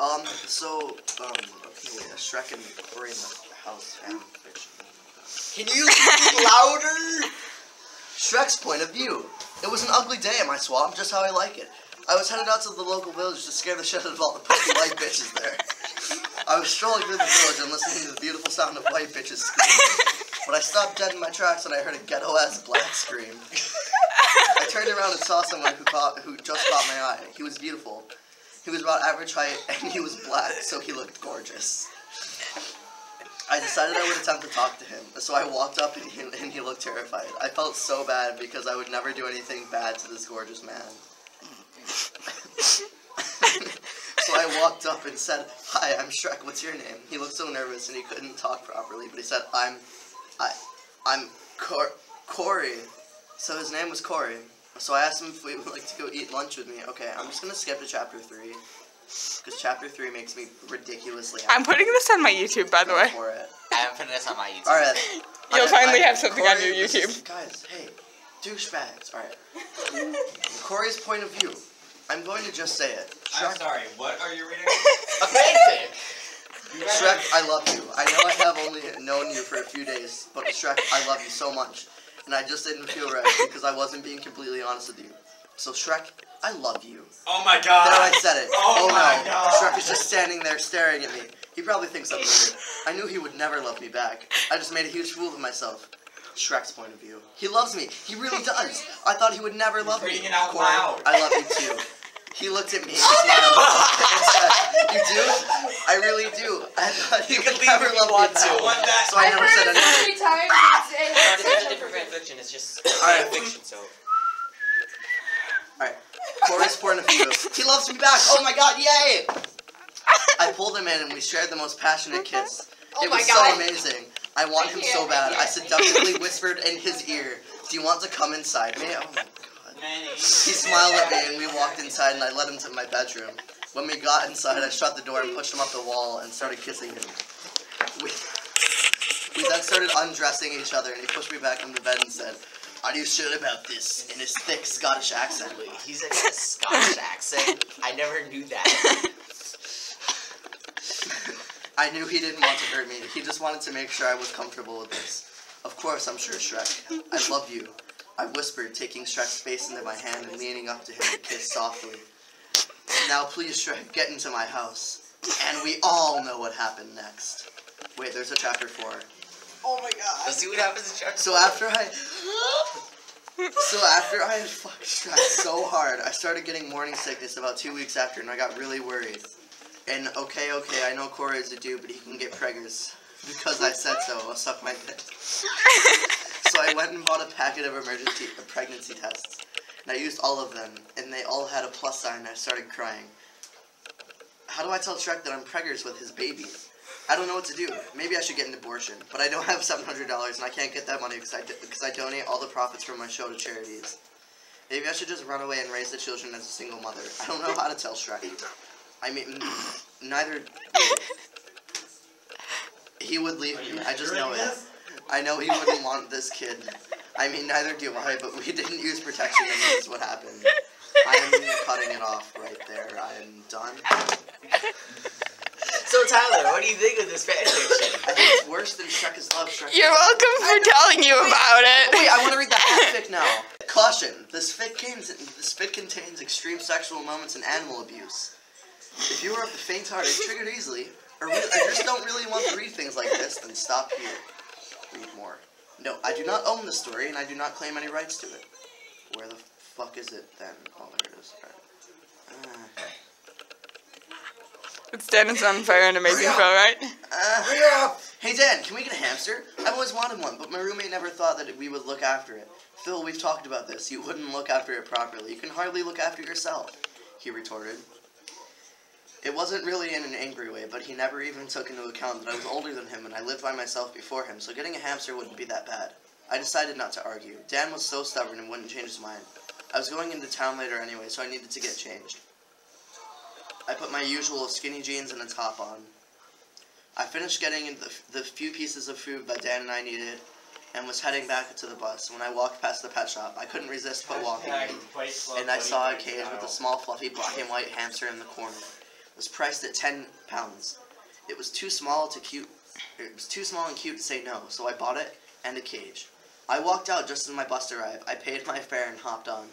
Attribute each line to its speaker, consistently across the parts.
Speaker 1: Um, so, um, okay, Shrek and Cory in the house fan fiction. Can you speak louder? Shrek's point of view. It was an ugly day at my swamp, just how I like it. I was headed out to the local village to scare the shit out of all the pussy white bitches there. I was strolling through the village and listening to the beautiful sound of white bitches screaming. But I stopped dead in my tracks and I heard a ghetto-ass black scream. I turned around and saw someone who caught, who just caught my eye. He was beautiful. He was about average height and he was black, so he looked gorgeous. I decided I would attempt to talk to him, so I walked up and he, and he looked terrified. I felt so bad because I would never do anything bad to this gorgeous man. so I walked up and said, "Hi, I'm Shrek. What's your name?" He looked so nervous and he couldn't talk properly, but he said, "I'm, I, I'm Cor- Cory." So his name was Cory. So I asked him if we would like to go eat lunch with me. Okay, I'm just gonna skip to chapter three, because chapter three makes me ridiculously happy.
Speaker 2: I'm putting this on my YouTube, by the
Speaker 1: Go
Speaker 2: way.
Speaker 1: for it.
Speaker 3: I'm putting this on my YouTube.
Speaker 1: All right.
Speaker 2: You'll
Speaker 1: I-
Speaker 2: finally
Speaker 1: I-
Speaker 2: have something on your
Speaker 1: this is-
Speaker 2: YouTube.
Speaker 1: guys, hey, douchebags. All right. Cory's point of view. I'm going to just say it.
Speaker 4: I'm sorry, what are you reading?
Speaker 3: A fanfic.
Speaker 1: Shrek, I love you. I know I have only known you for a few days, but Shrek, I love you so much, and I just didn't feel right because I wasn't being completely honest with you. So Shrek, I love you.
Speaker 4: Oh my god.
Speaker 1: There, I said it.
Speaker 4: Oh, oh my
Speaker 1: no.
Speaker 4: God.
Speaker 1: Shrek is just standing there staring at me. He probably thinks I'm weird. I knew he would never love me back. I just made a huge fool of myself. Shrek's point of view. He loves me. He really does. I thought he would never love me.
Speaker 4: reading it out
Speaker 1: Cory,
Speaker 4: loud.
Speaker 1: I love you too. He looked at me oh, and smiled and said, "You do? I really do. I thought he
Speaker 3: You
Speaker 1: could
Speaker 3: can leave
Speaker 1: never
Speaker 3: if you
Speaker 1: love
Speaker 3: want
Speaker 1: me
Speaker 3: to.
Speaker 1: back."
Speaker 4: I want that.
Speaker 1: So I
Speaker 5: I've
Speaker 1: never
Speaker 5: heard
Speaker 1: said
Speaker 5: it
Speaker 1: anything.
Speaker 5: so many times. It's, it's,
Speaker 3: No, it's just a different fanfiction. It's just
Speaker 1: Alright.
Speaker 3: fiction, so.
Speaker 1: Alright. Cory's point of view. He loves me back. Oh my god, yay! I pulled him in and we shared the most passionate uh-huh. kiss.
Speaker 5: Oh
Speaker 1: it
Speaker 5: my
Speaker 1: was
Speaker 5: God.
Speaker 1: so amazing. I want
Speaker 5: I
Speaker 1: him so bad. I
Speaker 5: can't.
Speaker 1: seductively whispered in his ear, Do you want to come inside me? Oh my god.
Speaker 4: Manny.
Speaker 1: He smiled at me and we walked inside and I led him to my bedroom. When we got inside, I shut the door and pushed him up the wall and started kissing him. We, we then started undressing each other and he pushed me back into bed and said, Are you sure about this? In his thick Scottish accent.
Speaker 3: Wait, he's a Scottish accent. I never knew that.
Speaker 1: I knew he didn't want to hurt me. He just wanted to make sure I was comfortable with this. Of course, I'm sure, Shrek. I love you. I whispered, taking Shrek's face into my hand and leaning up to him to kiss softly. Now, please, Shrek, get into my house. And we all know what happened next. Wait, there's a chapter four.
Speaker 3: oh my god. Let's see what happens in chapter
Speaker 1: So after I, so after I had fucked Shrek so hard, I started getting morning sickness about two weeks after, and I got really worried. And okay, okay, I know Cory is a dude, but he can get preggers because I said so. I'll suck my dick. So I went and bought a packet of emergency of pregnancy tests, and I used all of them, and they all had a plus sign. And I started crying. How do I tell Shrek that I'm preggers with his baby? I don't know what to do. Maybe I should get an abortion, but I don't have seven hundred dollars, and I can't get that money because I because I donate all the profits from my show to charities. Maybe I should just run away and raise the children as a single mother. I don't know how to tell Shrek. I mean, neither. He would leave me. I just know it. I know he wouldn't want this kid. I mean, neither do I, but we didn't use protection, and this is what happened. I am cutting it off right there. I am done.
Speaker 3: So Tyler, what do you think of this fanfiction?
Speaker 1: I think it's worse than Shrek is Love. Shrek
Speaker 2: You're welcome for telling you about it. Wait.
Speaker 1: I want to read the fic now. Caution: This fic contains this fic contains extreme sexual moments and animal abuse. If you are of the faint-hearted, triggered easily, or, re- or just don't really want to read things like this, then stop here. Read more. No, I do not own the story, and I do not claim any rights to it. Where the fuck is it then? Oh, there it is. Alright.
Speaker 2: It's Dan and on fire and amazing
Speaker 1: Hurry
Speaker 2: right?
Speaker 1: Uh, uh, hey Dan, can we get a hamster? I've always wanted one, but my roommate never thought that we would look after it. Phil, we've talked about this. You wouldn't look after it properly. You can hardly look after yourself, he retorted. It wasn't really in an angry way, but he never even took into account that I was older than him and I lived by myself before him, so getting a hamster wouldn't be that bad. I decided not to argue. Dan was so stubborn and wouldn't change his mind. I was going into town later anyway, so I needed to get changed. I put my usual skinny jeans and a top on. I finished getting the, the few pieces of food that Dan and I needed and was heading back to the bus. When I walked past the pet shop, I couldn't resist but walking in, and I saw a cage with a small fluffy black and white hamster in the corner. Was priced at ten pounds. It was too small to cute. It was too small and cute to say no, so I bought it and a cage. I walked out just as my bus arrived. I paid my fare and hopped on.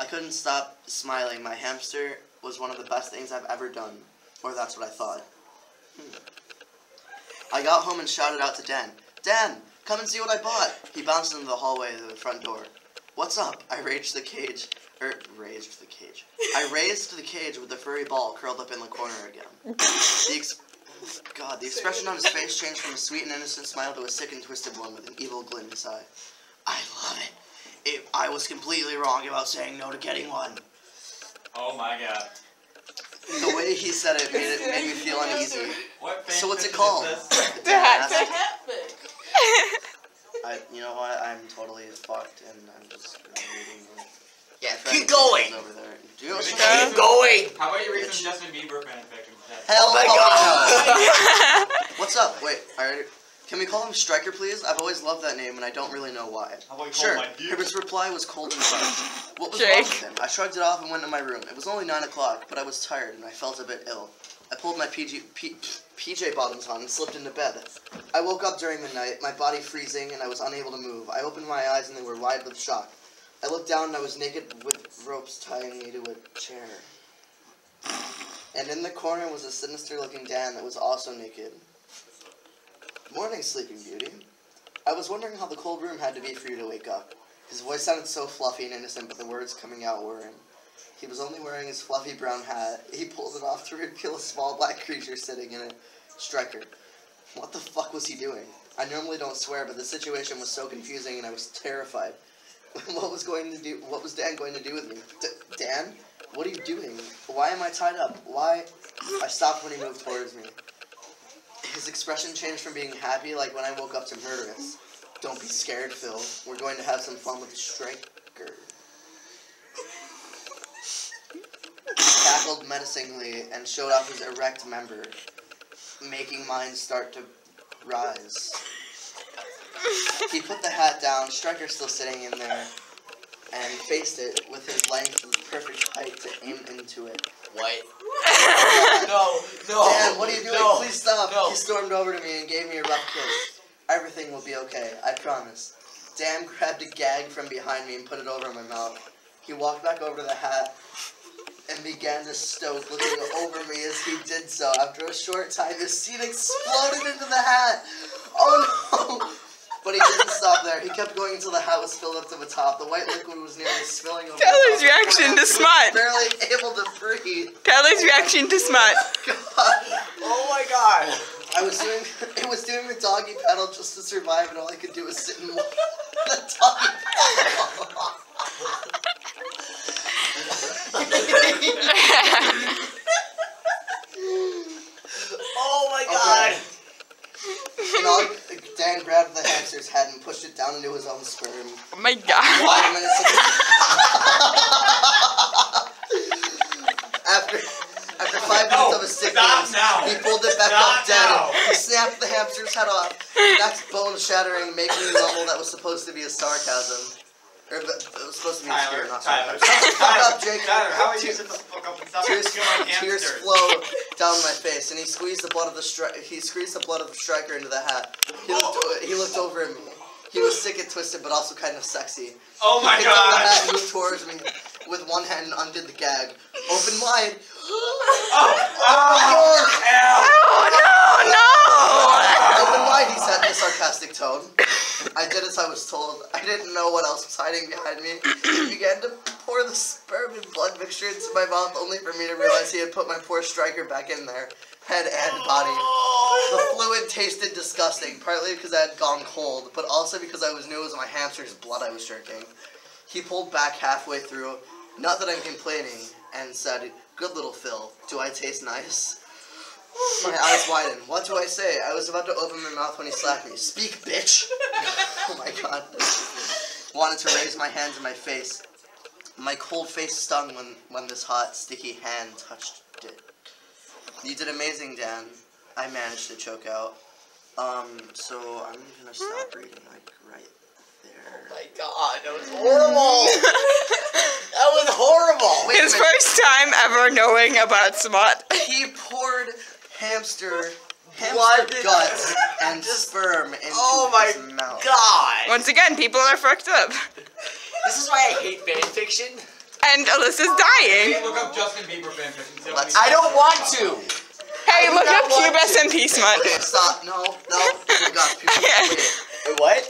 Speaker 1: I couldn't stop smiling. My hamster was one of the best things I've ever done, or that's what I thought. Hmm. I got home and shouted out to Dan. Dan, come and see what I bought. He bounced into the hallway to the front door. What's up? I raged the cage. Er, raised the cage. I raised the cage with the furry ball curled up in the corner again. The ex- God, the expression on his face changed from a sweet and innocent smile to a sick and twisted one with an evil glint in his eye. I love it. It, I was completely wrong about saying no to getting one.
Speaker 4: Oh my god.
Speaker 1: The way he said it made it made me feel uneasy.
Speaker 4: What
Speaker 1: So what's it called?
Speaker 4: is this?
Speaker 2: The hat
Speaker 1: Dan
Speaker 2: fic.
Speaker 1: asked-
Speaker 5: Hatfic.
Speaker 1: I, you know what? I'm totally fucked, and I'm just reading. it.
Speaker 3: Yeah, keep going.
Speaker 1: Over there. Do you
Speaker 4: Keep
Speaker 3: going.
Speaker 4: How about you read some Justin Bieber fanfiction?
Speaker 1: Hell
Speaker 3: Oh my
Speaker 1: fucking
Speaker 3: God.
Speaker 1: What's up? Wait, I already, can we call him Striker, please? I've always loved that name, and I don't really know why.
Speaker 4: How about you
Speaker 1: Sure.
Speaker 4: my?
Speaker 1: His reply was cold and harsh. What was
Speaker 2: Jake.
Speaker 1: wrong with him? I shrugged it off and went to my room. It was only nine o'clock, but I was tired and I felt a bit ill. I pulled my PG, P, PJ bottoms on and slipped into bed. I woke up during the night, my body freezing, and I was unable to move. I opened my eyes and they were wide with shock. I looked down and I was naked with ropes tying me to a chair. And in the corner was a sinister looking Dan that was also naked. Morning, Sleeping Beauty. I was wondering how the cold room had to be for you to wake up. His voice sounded so fluffy and innocent, but the words coming out weren't. He was only wearing his fluffy brown hat. He pulled it off to reveal a small black creature sitting in it. Striker. What the fuck was he doing? I normally don't swear, but the situation was so confusing and I was terrified. what was going to do? What was Dan going to do with me? D- Dan, what are you doing? Why am I tied up? Why? I stopped when he moved towards me. His expression changed from being happy, like when I woke up, to murderous. Don't be scared, Phil. We're going to have some fun with the striker. He cackled menacingly and showed off his erect member, making mine start to rise. He put the hat down, Striker still sitting in there, and faced it with his length of perfect height to aim into it.
Speaker 3: What? No, no.
Speaker 1: Dan, what are you doing?
Speaker 3: No.
Speaker 1: Please stop.
Speaker 3: No.
Speaker 1: He stormed over to me and gave me a rough kiss. Everything will be okay, I promise. Dan grabbed a gag from behind me and put it over my mouth. He walked back over to the hat and began to stoke, looking over me as he did so. After a short time, his seed exploded into the hat. Oh no! But he didn't stop there. He kept going until the hat was filled up to the top. The white liquid was nearly spilling over. the
Speaker 2: Tyler's
Speaker 1: top.
Speaker 2: reaction to smut.
Speaker 1: Barely able to breathe.
Speaker 2: Tyler's reaction to smut.
Speaker 1: God.
Speaker 3: Oh my god.
Speaker 1: I was doing it was doing the doggy paddle just to survive, and all I could do was sit and watch the doggy paddle.
Speaker 3: Oh my god.
Speaker 1: and all Dan grabbed the hamster's head and pushed it down into his own sperm.
Speaker 2: Oh my god.
Speaker 1: Five minutes after after five
Speaker 4: No,
Speaker 1: minutes of a sick
Speaker 4: stop
Speaker 1: gaze,
Speaker 4: now.
Speaker 1: he pulled it back
Speaker 4: Stop
Speaker 1: up dead.
Speaker 4: now.
Speaker 1: He snapped the hamster's head off. That's bone shattering, making a mumble that was supposed to be a sarcasm. Or it was supposed to be
Speaker 4: Tyler,
Speaker 1: a not
Speaker 4: Tyler,
Speaker 1: sarcasm. Fuck up, Jake.
Speaker 4: Tyler, how are you shut the fuck up and stop
Speaker 1: Tears, tears flow down my face, and he squeezed the blood of the stri- he squeezed the blood of the striker into the hat. He looked, he looked over at me. He was sick and twisted, but also kind of sexy.
Speaker 4: Oh my
Speaker 1: He picked up the hat
Speaker 4: god!
Speaker 1: and moved towards me with one hand and undid the gag. Open wide.
Speaker 4: Oh, oh,
Speaker 2: Oh no,
Speaker 1: Open wide, he said sarcastic tone. I did as I was told. I didn't know what else was hiding behind me. He began to pour the sperm and blood mixture into my mouth, only for me to realize he had put my poor striker back in there, head and body. The fluid tasted disgusting, partly because I had gone cold, but also because I was knew it my hamster's blood I was drinking. He pulled back halfway through, not that I'm complaining, and said, Good little Phil, do I taste nice? My eyes widened. What do I say? I was about to open my mouth when he slapped me. Speak, bitch! oh my god. Wanted to raise my hand to my face. My cold face stung when, when this hot, sticky hand touched it. You did amazing, Dan. I managed to choke out. Um, so I'm gonna stop reading, like, right there.
Speaker 3: Oh my god, that was horrible. that was horrible.
Speaker 1: Wait
Speaker 2: His
Speaker 1: minute.
Speaker 2: first time ever knowing about smut.
Speaker 1: He poured hamster, hamster
Speaker 3: Blood.
Speaker 1: guts and sperm into
Speaker 3: Oh my
Speaker 1: his mouth.
Speaker 3: God.
Speaker 2: Once again, people are fucked up.
Speaker 3: This is why I hate fan fiction.
Speaker 2: And Alyssa's
Speaker 4: Please
Speaker 2: dying.
Speaker 4: look up Justin Bieber fanfiction. Tell
Speaker 3: I don't want to.
Speaker 2: Hey,
Speaker 3: do
Speaker 2: look
Speaker 3: not
Speaker 2: up
Speaker 3: want
Speaker 2: Cube
Speaker 3: to.
Speaker 2: SMP smut.
Speaker 1: Okay, stop. No, no. Oh my God. Wait.
Speaker 3: Wait, what?